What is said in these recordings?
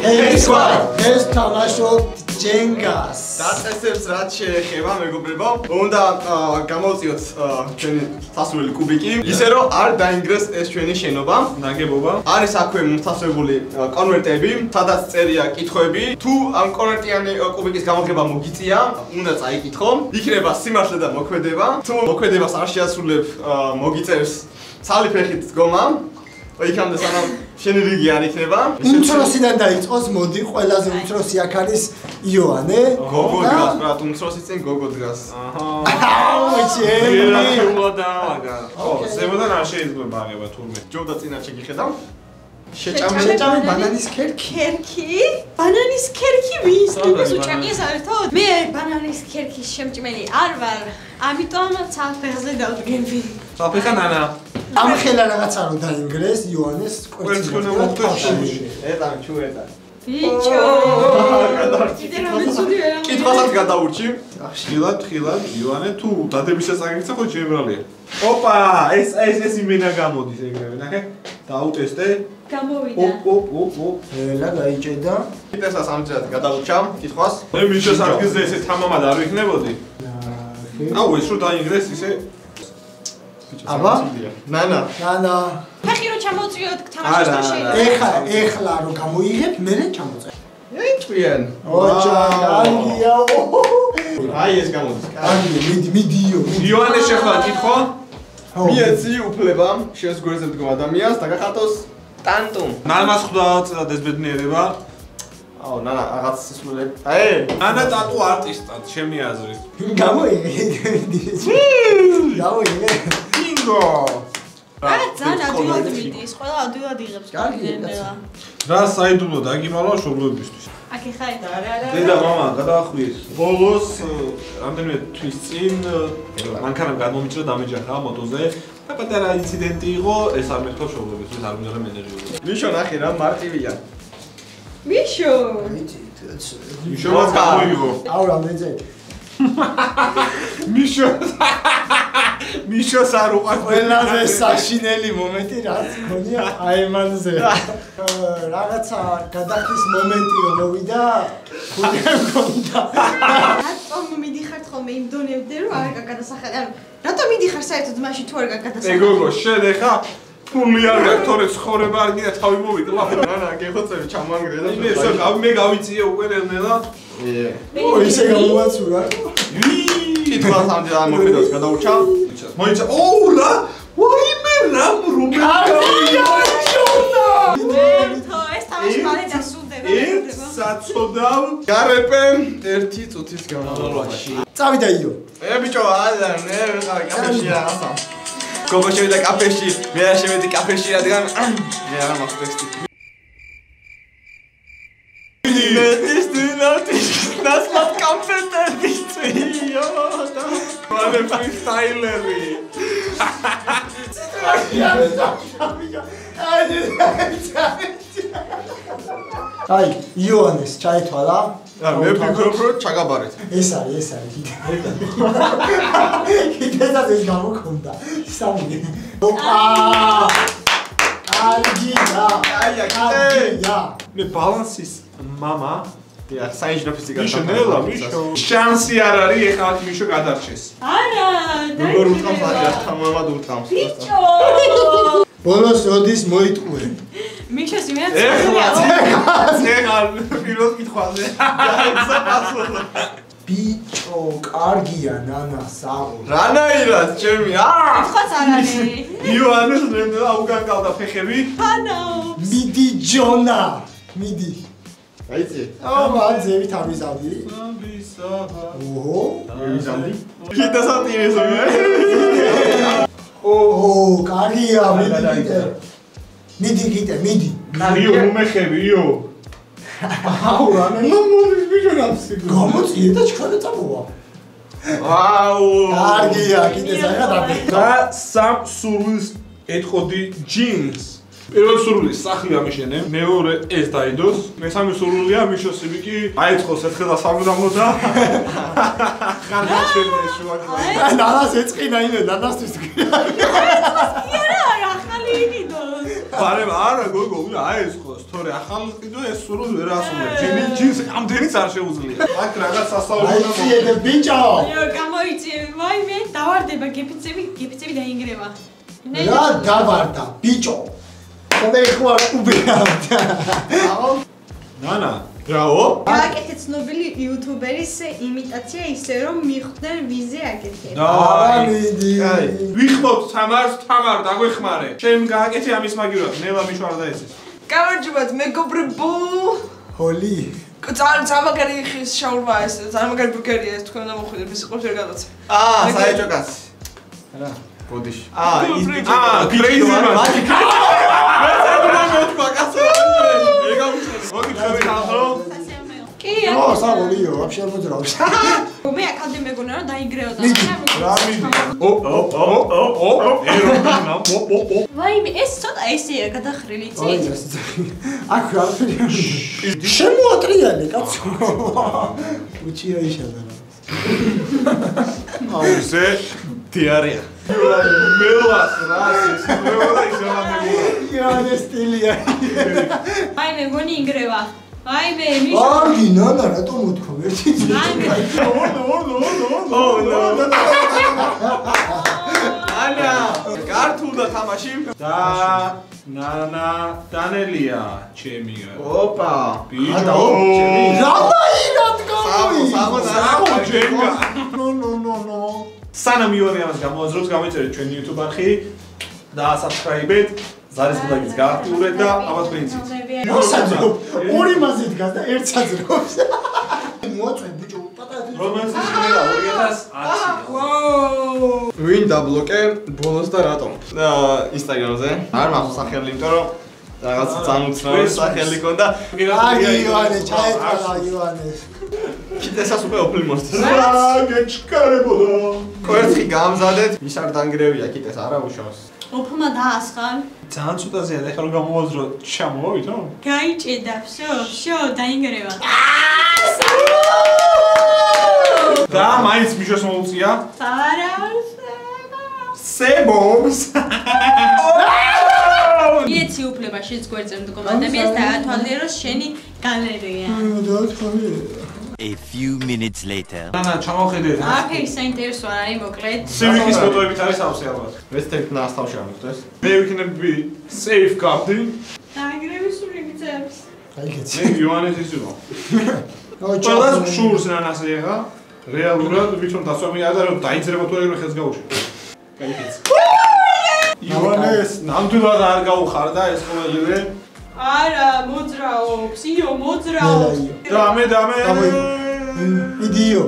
ეს ეს თამაშობ ჯენგას. დაწესებს რაც შეეხება მეგობრებო. უნდა გამოვწიოთ ჩვენი სასურველი კუბიკი. ისე რომ არ დაინგრეს ეს ჩვენი შენობა, ნაგებობა. არის აქვე მოთავსებული კონვერტები, სადაც წერია კითხვები. თუ ამ კონვერტიანი კუბიკის გამოხება მოგიწია, უნდა წაიკითხო. იქნება სიმართლე და მოქმედება. თუ მოქმედებას არ შეასრულებ, მოგიწევს ცალი ფეხით დგომა. იქამდე სანამ შენი რიგი არ იქნება. უმცროსიდან დაიწყოს, მოდი, ყველაზე უმცროსი აქ არის იოანე. გოგო დგას, ბრატ, უმცროსი წინ გოგო დგას. აჰა. ჩემი. ულა და ხო, ზემოდან არ შეიძლება აღება თურმე. ჯობდა წინა შეგიხედავ? შეჭამე შეჭამე ბანანის ქერქი. ქერქი? ბანანის ქერქი ვის? ეს უჭამია საერთოდ? მე ბანანის ქერქის შემჭმელი არ ვარ. ამიტომ ცალფეხზე დავდგები. ცალფეხა ნანა. ამ ხელა რაღაცა რო დაინგრეს იოანეს კვერცხი უნდა მოხდეს. ეტა ჩუეტა. ბიჭო. კითხვასაც გადაურჩი. ხილად, ხილად, იოანე თუ დადებისას აგიქცა ხო ჯენერალია. ოპა, ეს ეს ეს იმენა გამოდის ეგრევე, ნახე? დაუტესტე. გამოვიდა. ოპ ოპ ოპ ოპ. ელა გაიჭედა. კიდესაც ამჯერად გადაურჩა კითხვას. მე მიშოს ადგილზე ესე თამამად არ ვიქნებოდი. აუ ეს რო დაინგრეს ისე აბა? ნანა. ნანა. ფეხი რო ჩამოწიოთ და შეიძლება. ეხლა ეხლა რო გამოიღებ, მე ჩამოწე. ე ჭვიან. ოჯა, კანგია. აი ეს გამოდის. კანგი, მიდი, მიდიო. იოანე შეხლა კითხო? მიეცი უფლება შენს გვერდზე მდგომ ადამიანს დაგახატოს ტანტუ. ნალმას ხვდა წადდეს ბედნიერება. აუ ნანა რაღაც სისულე. აი ანა ტატუ არტისტად, ჩემი აზრით. გამოიღე. გამოიღე. ბინგო. არა ძალიან ადვილად მიდის, ყველა ადვილად იღებს. კარგი, ნელა. რა საიდუმლო დაგიმალვა შობლებისთვის. აქ ხაი და რა რა. დედა мама გადაახვიეს. ბოლოს რამდენიმე თვის წინ მანქანამ გადმომიწრა დამეჯახა მოტოზე. და პატარა ინციდენტი იყო, ეს არ მეთქვა შობლებისთვის, არ მინდა მენეჯერი. მიშო ნახე რა მარტივია. მიშო. მიშომა გამოიღო. აუ რამდენზე? მიშო მიშოს არ უყვარს ყველაზე საშინელი მომენტი რაც გქონია აიმანზე. რაღაცა გადახის მომენტი რომ მოვიდა, ხუთი მქონდა. რატომ მიდიხარ ხოლმე იმ დონემდე რომ არ გაგადასახადი? ანუ რატომ მიდიხარ საერთოდ მაშინ თუ არ გაგადასახადი? ეგოგო შენ ეხა ფული არ გაქვს თორე ცხოვრება არ გინდა თავი მოვიკლა ნანა გეხოცები ჩამანგრე და იმე ეს მე გავიწიე უკვე ნელა ო ისე გამოვაცურა. კითხვას ამჯერად მოხდოს გადაურჩა. მოიცა ოუ რა ვაიმე რა რომელი ერთო ეს თამაში მალე დასრულდება. ერთ საწოდავ გარეპე ერთი წუთის განმავლობაში. წავიდა იო. ე ბიჭო არა მე ვიყავი კაფეში რაღაცა. გოგო შევიდა კაფეში, მე რა შევედი კაფეში რადგან მე არა მაქვს ტექსტი. მე ის დინავტი ნასლად კომპიუტერი წიო და მალე ფრისტაილერი აი, იოანეს ჩაითვალა. რა მე ვფიქრობ რომ ჩაგაბარეთ. ეს არის, ეს არის კიდე. კიდესაც ეს გამოგონდა. სამი. ოპა! კარგია. აია, კიდე. კარგია. მე ბალანსის мама ია, საინჟინრო ფიზიკა. მიშო ნელა მიშო შანსი არ არის ეხლა აქ მიშო გადარჩეს არა, როგორ უთქავს ახლა თამამად უთქავს. ბიჭო. ბოლოს როდის მოიტყუე? მიშოს იმენა ეხლა ეხლა პირველ კითხვაზე გაიგზა პასუხი. ბიჭო, კარგია ნანა საო. რანაირად ჩემი აა ხოც არ არის. იოანეს ნელა უგანკავდა ფეხები ფანაო. მიდი ჯონა. მიდი. აიცი. აუ, მაძევით ამიზავდი. ოჰო. მიზამდი. კიდე სატირეს მე. ო, კარგია, მიდი კიდე. მიდი კიდე, მიდი. იო მომეხები იო აუ, რამე მომოდის ბიჭო ნაფსი. გამოწიე და ჩქარა წამოვა. ვაუ. კარგია, კიდე ზაღადაბე. და სამ სურვილს ეთყოდი ჯინს პირველ სურვილის სახლი ამიშენე მეორე ეს დაიდოს მესამე სურვილია მიშოს სიბიკი აეწყოს ერთხელ და სამუდამო და ხარდაჩენე შუა ნანას ეწყინა იმე, ნანასთვის. კი არა, ახალი იყიდოს. ბარემ არა გოგო, უნდა აესხოს, თორე ახალ კიდო ეს სულს ვერ ასრულებ. ჯინი ჯინს ამდენიც არ შეუძლია. აქ რაღაც სასწაული უნდა აი ცი ბიჭო იო, გამოიწე, ვაიმე, დავარდება, გეფიცები, გეფიცები დაინგრევა. რა დავარდა ბიჭო ყველი ხო არ უბირავდა. აო. ნანა, ბრავო. გააკეთე ცნობილი იუთუბერის იმიტაცია ისე რომ მიხვდნენ ვიზე აკეთებს. არა, მიდი. ვიხმობ თამარს, თამარ დაგვეხმარე. შენ გააკეთე ამის მაგივრად, ნელა მიშوار დაესეს. გამარჯობათ მეგობრებო. ჰოლი. ძალიან სამაგარი ხის შაურმა ეს, ძალიან მაგარი ბურგერია ეს თქვენ დამოხვიდეთ, მის ყურს ვერ გადაცა. აა, საეჭო კაცი. რა, ბოდიში. აა, აა, კრეიზი მან. მაგი. მე წავა მეთქვა კაცო. ეგა უჩვენე. მოგი ჩვენ ახლა კი, ო საღოლიო вообще არ მოძრაობს მე აკადე მეგონა რომ დაინგრევა და რა მიდი? ო ო ო ო ო ო ერონა ო ო ო ვაიმე, ეს ცოტა ესეა გადახრილი აი წინ. ეს აქ რა შემოატრიალე კაცო უჩია იშადა აუ ზე დიარეა. მელას რასის, მეულა ისელა მეგონა. სტილია ვაიმე, გონი ინგრევა. ვაიმე, მიშო. აი ნანა რატომ მოთქო ერთი ვაიმე. ორდო ორდო ორდო ო, ნო. ანა, გართულ და თამაში. და ნანა დანელია ჩემი ოპა. ბიჭო რა მაინად სამო, სამო, ჯენგა ნო ნო ნო ნო სანამ იონი ამას გამოაძრობს გამოიწერეთ ჩვენი YouTube არხი და subscribe-ეთ ზარის გულაგის გააქტიურეთ და ამას პრინციპს მოსაძრო ორი მასი დგას და ერთ საძრობს მოწვე ბიჭო პატარა რომელიც ისინია 2010 ვაუ! ვინ დაბლოკე? ბოლოს და რატომ? Instagram-ზე. არ მაქვს სახელი, იმიტომ რომ რაღაც ძალიან უცნაური სახელი ქონდა. აი იოანე ჩაეწალა იოანეს კიდესაც უკვე ოფლი მოსწეს. რა გეჩქარებოდა კვერცხი გამზადეთ, ის არ დანგრევია კიდეს არა უშავს. ოფმა დაასხან. ძალიან ცუდაზეა და ხა რომ გამოაძრო ჩამოვიო გაიჭედა, всё, всё, დაინგრევა. და მაინც მიშოს მოუწია არა. სებობს იეცი უფლება შეც გვერდზე მდგომ ადამიანს და ათვალიეროს შენი გალერეა. და თქვი A few minutes later. ნანა ჩამოხედეთ. აფერი საინტერესო არ არის მოკლედ. სევიქის ფოტოებით არის ავსე ალბათ ვესტერთ ნასტავში ამოხდეს. მე ვიქნები safe guarding დაინგრევის სული გიწევს. აი კეთე მე იოანეს ისიო ო ყველას გშურს ნანას ეხა. რეალურად ვითომ დასვამი არა რომ დაიძრება თუ ეგრე ხელს გაუშვი გაიქეც იოანეს ნამდვილად არ გაუხარდა ეს ყოველივე არა, მოძრაობს, იო, მოძრაობს. დამე დამე იდიო.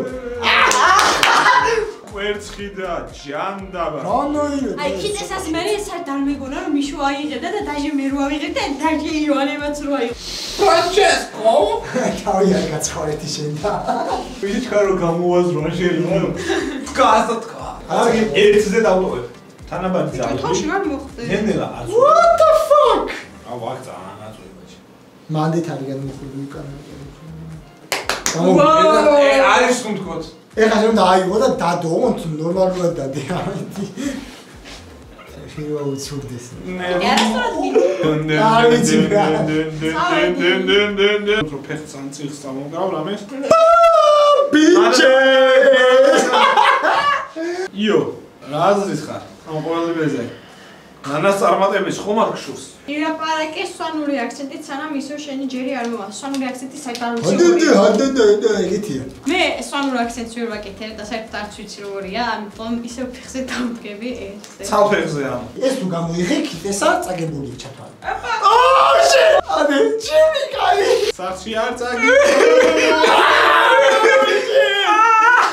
კვერცხი და ჯანდაბა. რანოიო აი, კიდესაც მე ეს არ დამეგონა რომ მიშო აიღებდა და დაჟე მე რო ავიღებ და დაჟე იოანემაც რო აიღებ. ფრანჩესკო? თავი არ გაცხოვეთი შენ და. ვიჩქა რომ გამოუაზრო შეიძლება? გასა თქვა აი ერთზე დავტოვებ თანაბარი თავში ძალი რა მოხდა? ნენელა აზუ what the fuck? აუ აქ ძალიან აზუებაში მანდით არის განმოხული უკანა ვაუ ე არის რომ თქოთ ეხლა რომ დააიღო და დადო ნორმალურად დადე ამეთი. შეიძლება უცურდეს. არ ვიცი რა. ფეხცან წიხს წამოგავ რამეს ბიჭე! იო რა აზრის ხარ? ამ ყოველივეზე? ნანას წარმატების ხომ არ გშურს. ირაპარაკე სვანური აქცენტით სანამ ისო შენი ჯერი არ მოვა. სვანური აქცენტი საერთოდ არ ჰადე ვიცი. ჰადე და ეგეთია მე სვანურ აქცენტს ვერ ვაკეთებ და საერთოდ არც ვიცი როგორია, ამიტომ ისევ ფეხზე დავდგები ეს. ცალფეხზე ამ. ეს თუ გამოიღე კიდესა წაგებული ჩათვალე. აუ შე! ადე ჩემი კაი! სარჩი არ წაგი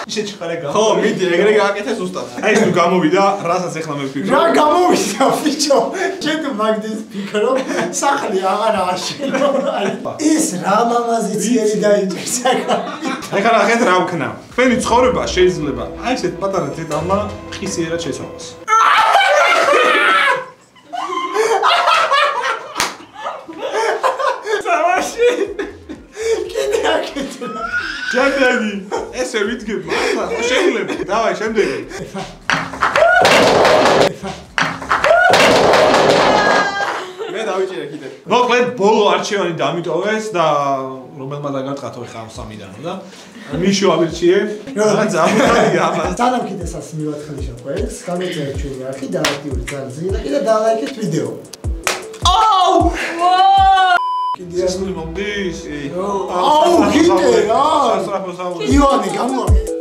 შეჭხარე გა ხო, მიდი, ეგრე გააკეთე ზუსტად. აი ეს თუ გამოვიდა რასაც ეხლა მე რა ვფიქრობ გამოვიდა ბიჭო შენ თუ მაგდის ფიქრო სახლი აღარ აშენო აი ეს რა მამაზი ციერი დაიჭერს ეხლა ნახეთ რა ვქნა? თქვენი ცხოვრება შეიძლება აი ესეთ პატარა დედამა ხისიერად შეცვალოს. სამაში კიდე აკეთე შემდეგი ესე ვიდგებ მართლა ხო შეიძლება. დავაი შემდეგი მე მოკლედ ბოლო არჩევანი დამიტოვეს და რომელმა დაგარტყათ ხა ამ სამიდან და მიშო ავირჩიე. და ზამთარია ამას სანამ კიდე სას მივათხლიშა ყველს, გამოწერეთ ჩვენი არხი და აქტიური ზინა და დალაიქეთ ვიდეო. აუ! კიდე ის მომდის აუ, კიდე რა? სასწრაფო საუბარი ივანე გამოაკეთე.